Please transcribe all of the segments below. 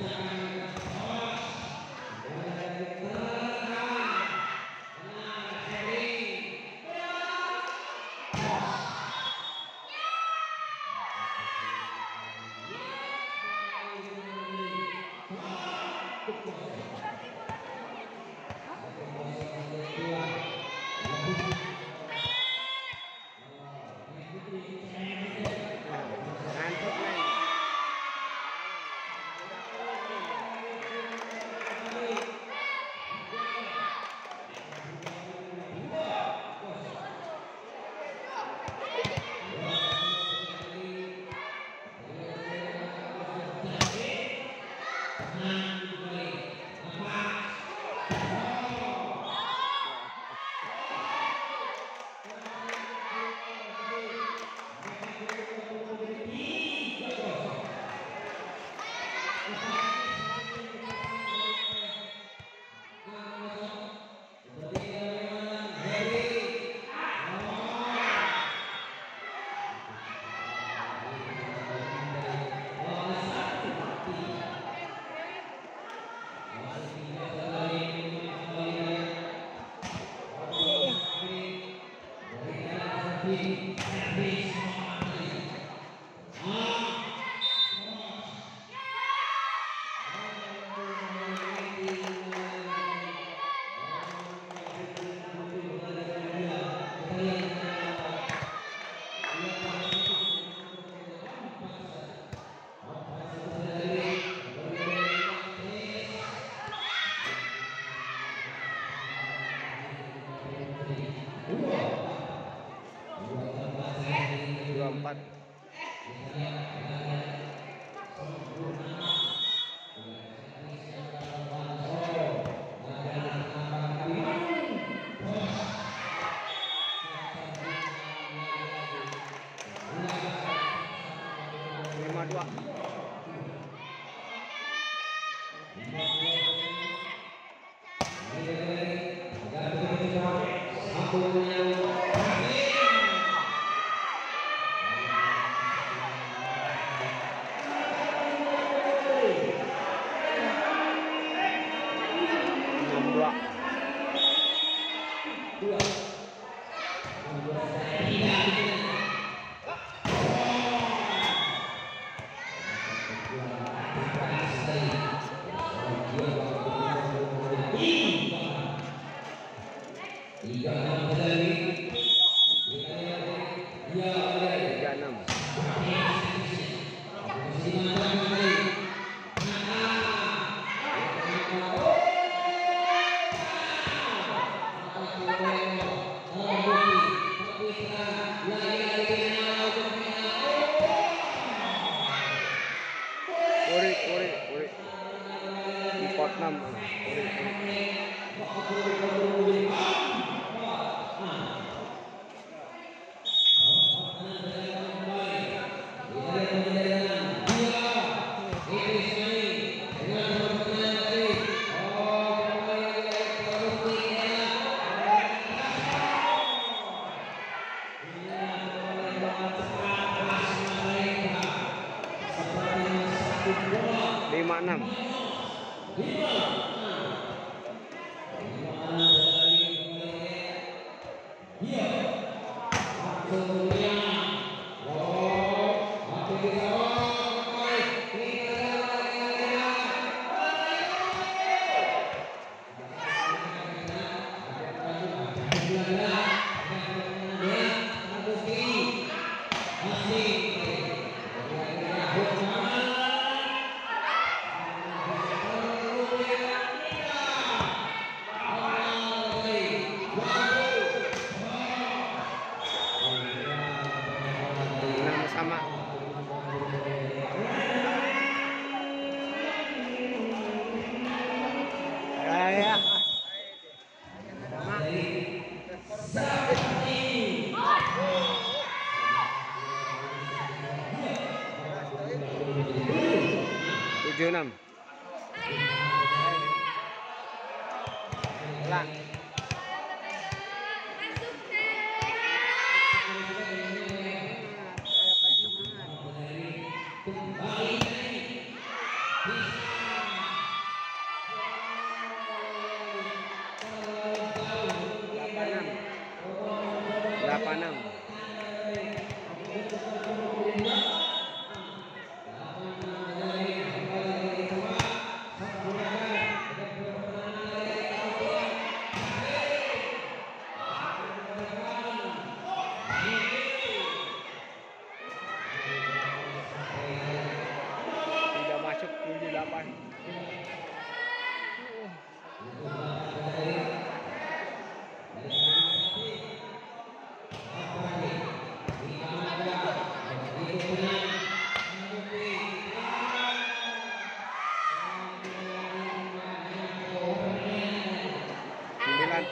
Ngantuk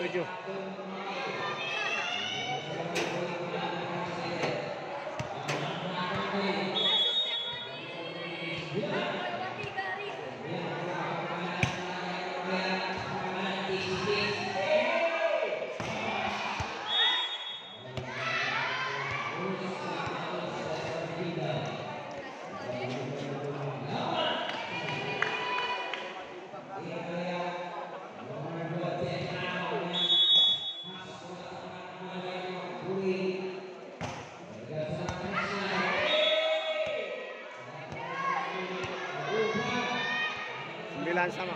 tujuh. Sembilan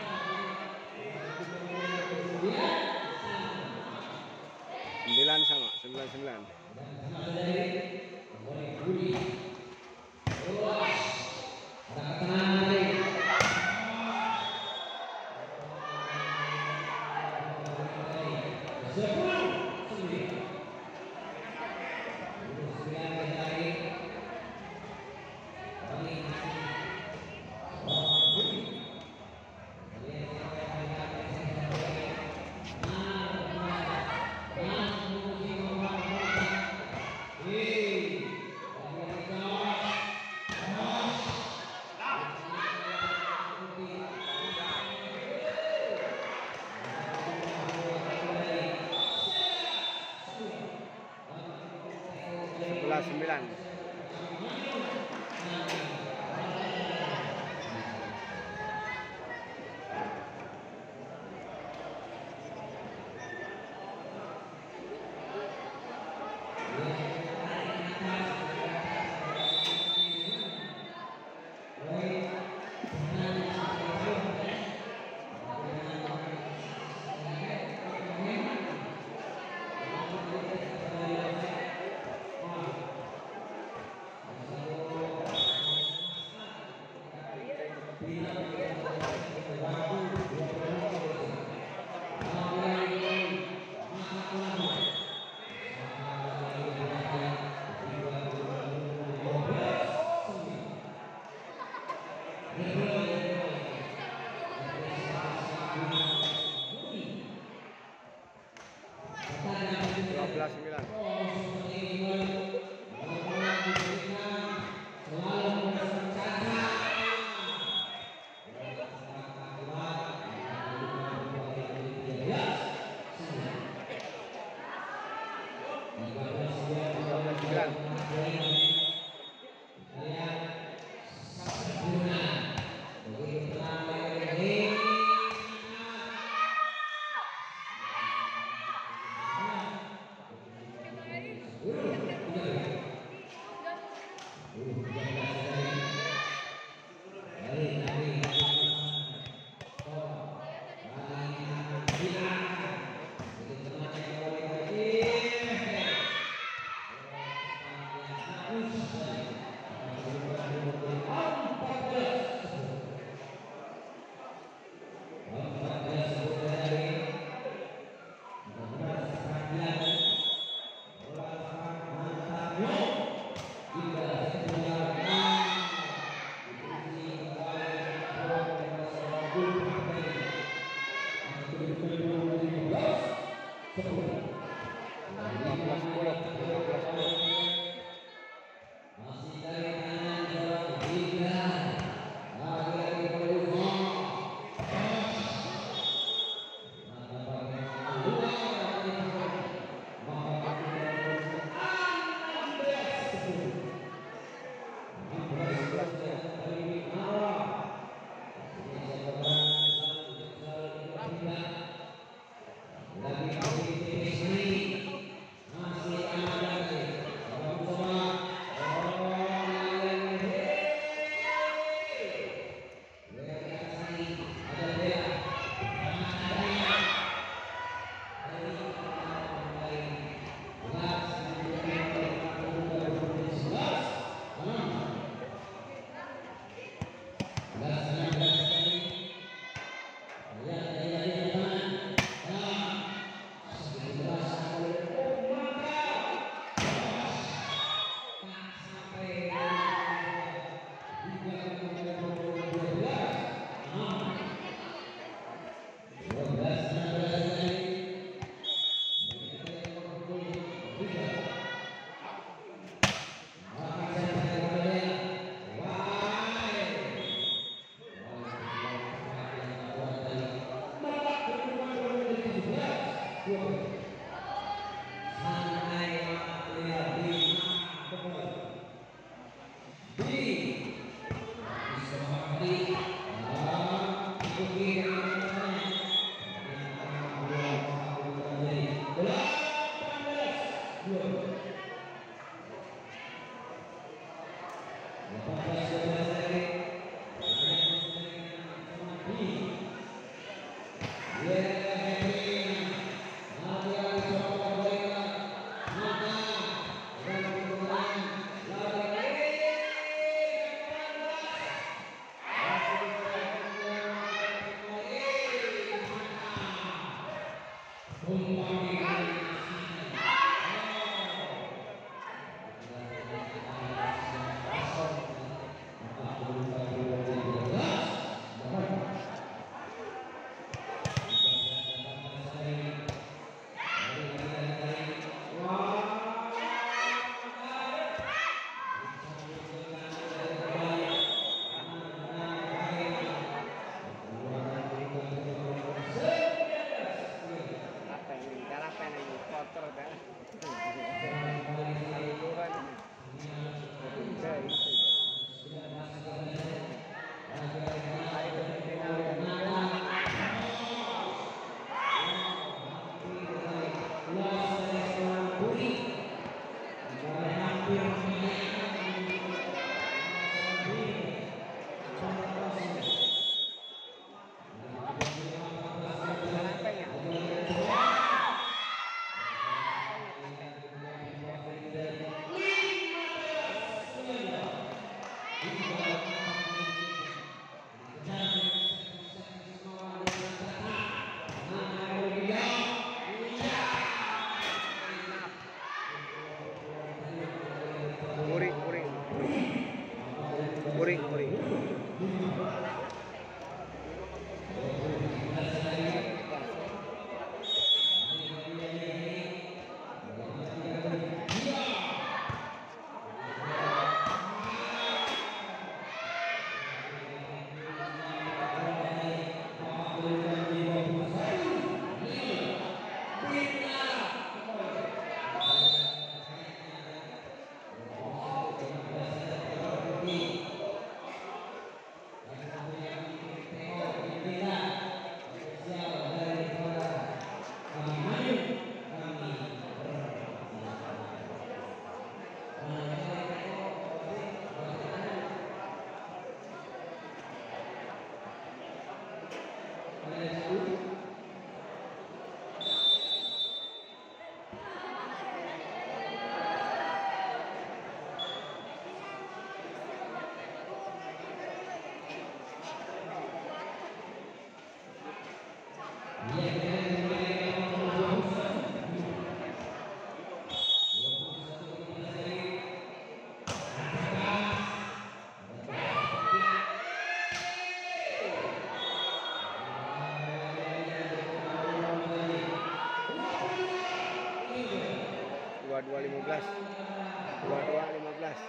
22.15 22.15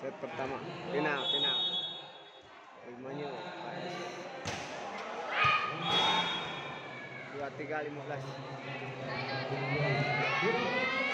set pertama. Final final. Ilmunya AS 23.15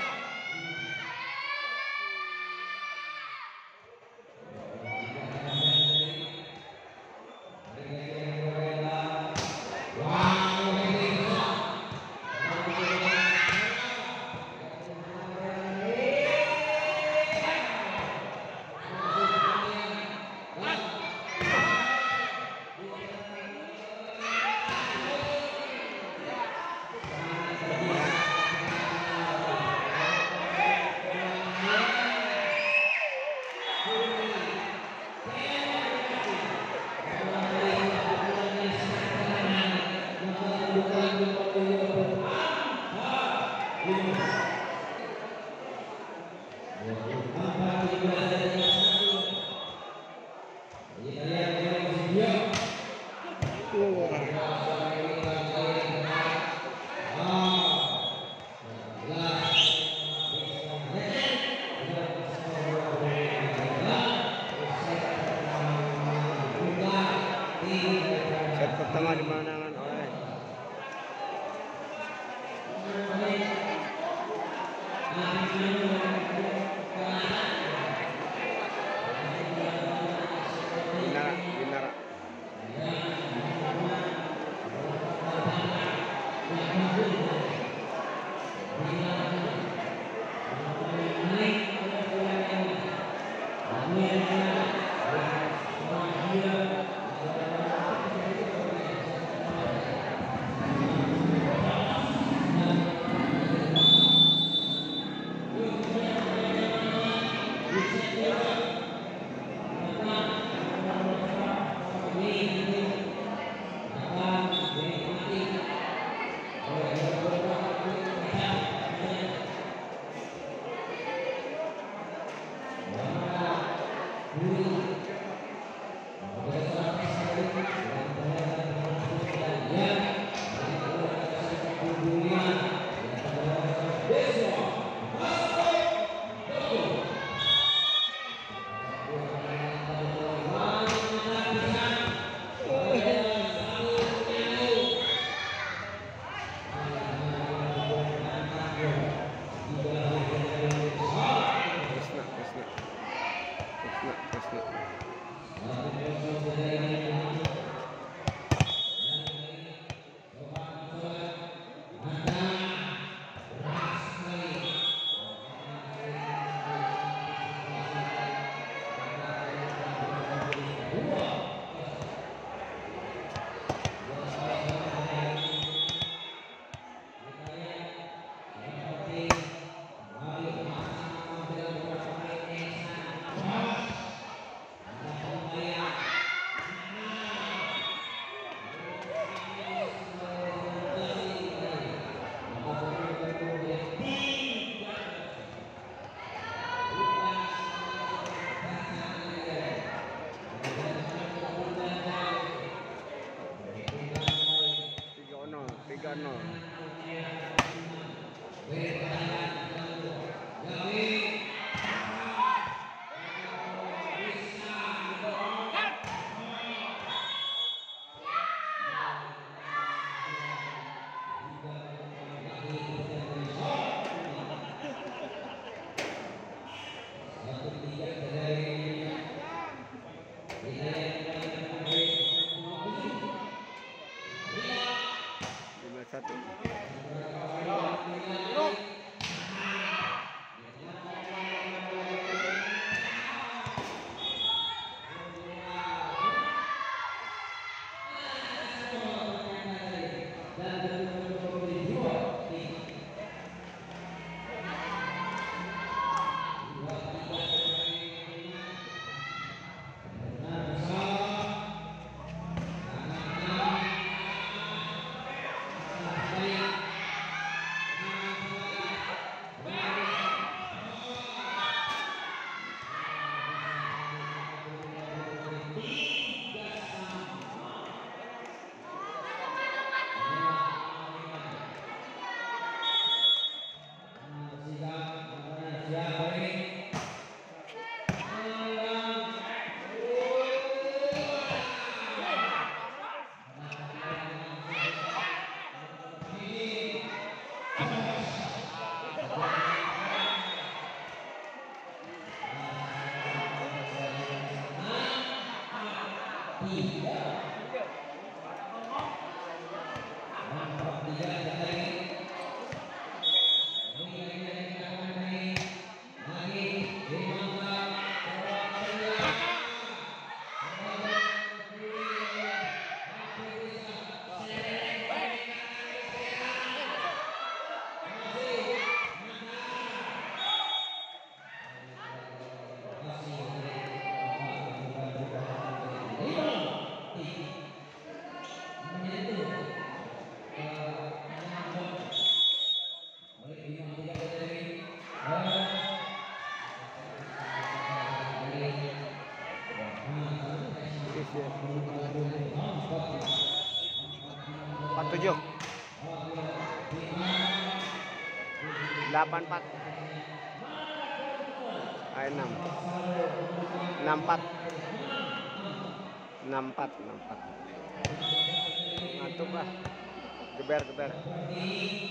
berg, berg.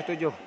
estoy yo.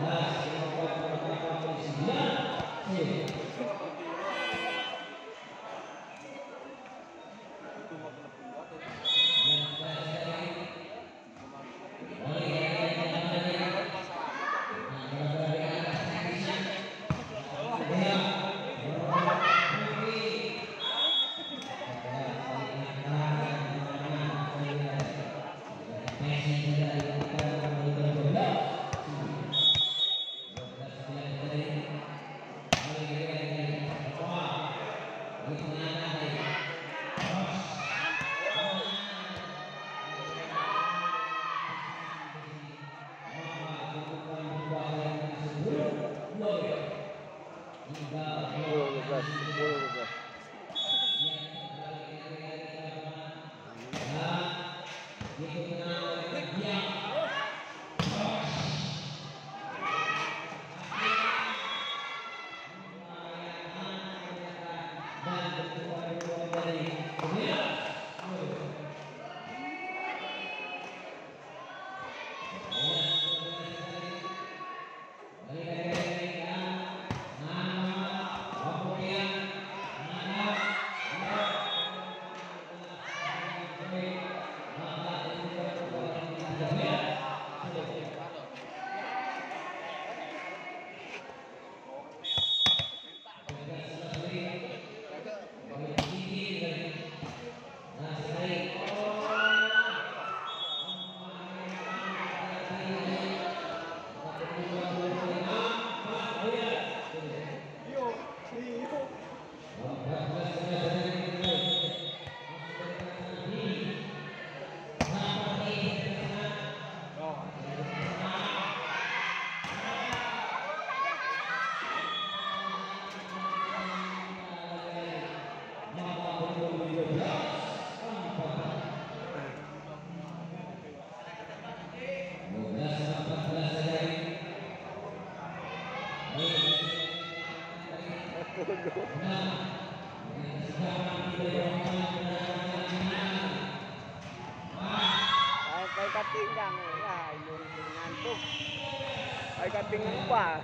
Nah, Đấy, tôi có tin rằng là dùng ngàn phút Tôi có tin quả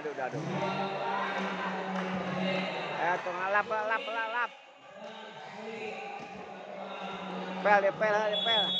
Oh, dia adu, dia adu. Eh, tengah lap, lap, lap, lap. Pel, pel, pel.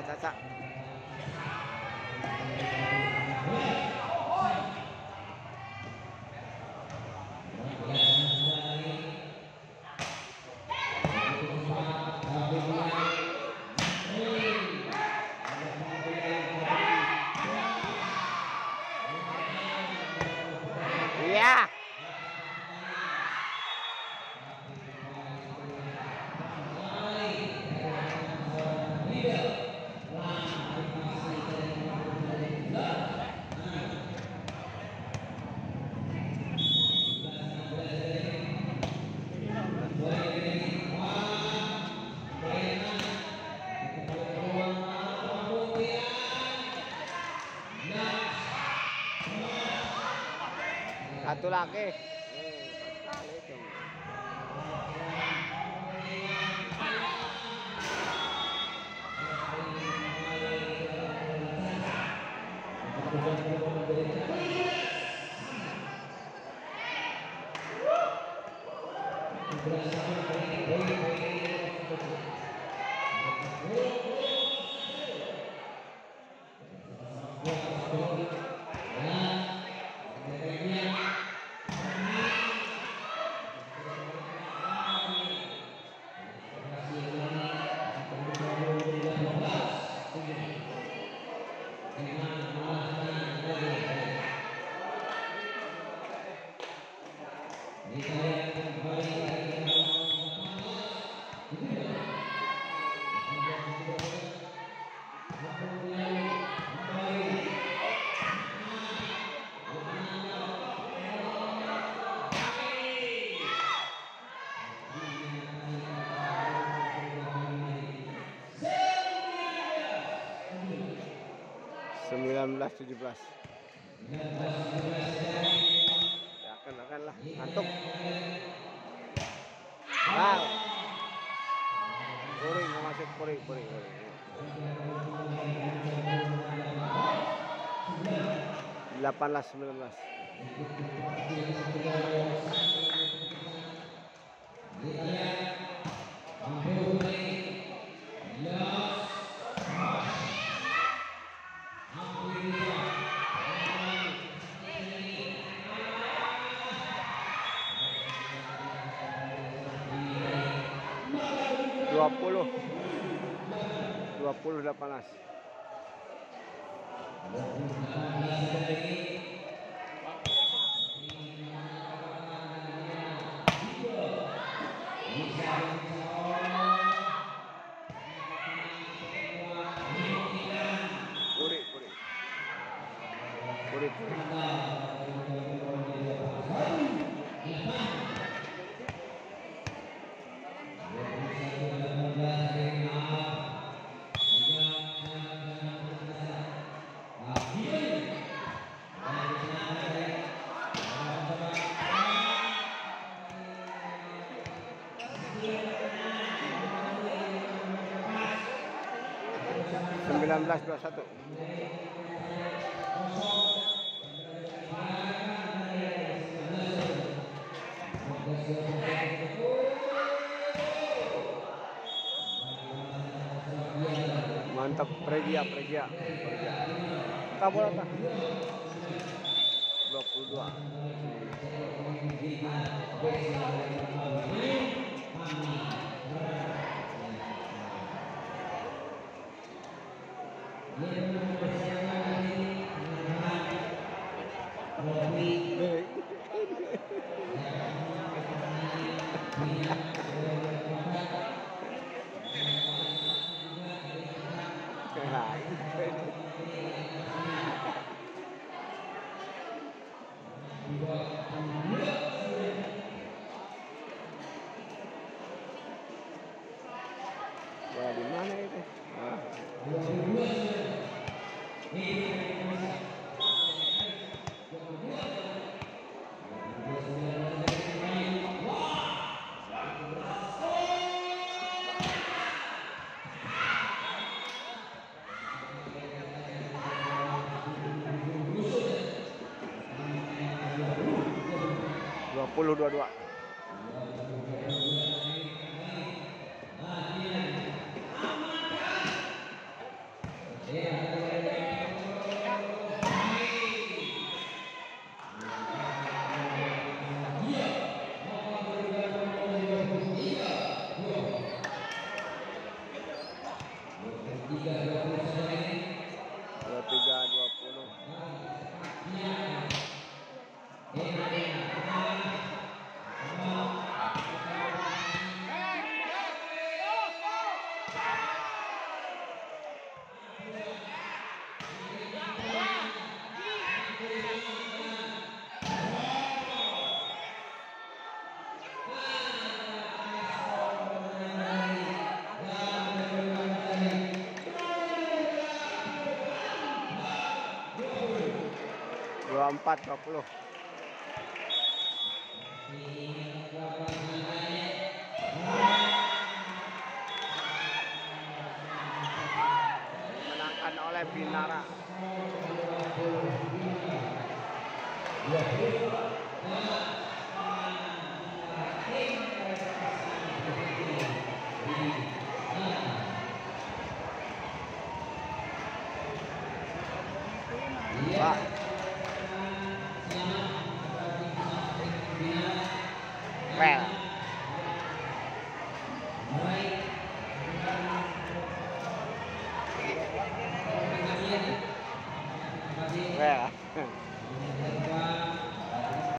Chắc diwake. 17 ya akan akan lah ngantuk. Wow kuring masuk kuring kuring kuring delapan belas sembilan belas. Yeah. Mantap Pregia, Pregia. Pregia. Tak bola પાંચ બાપલો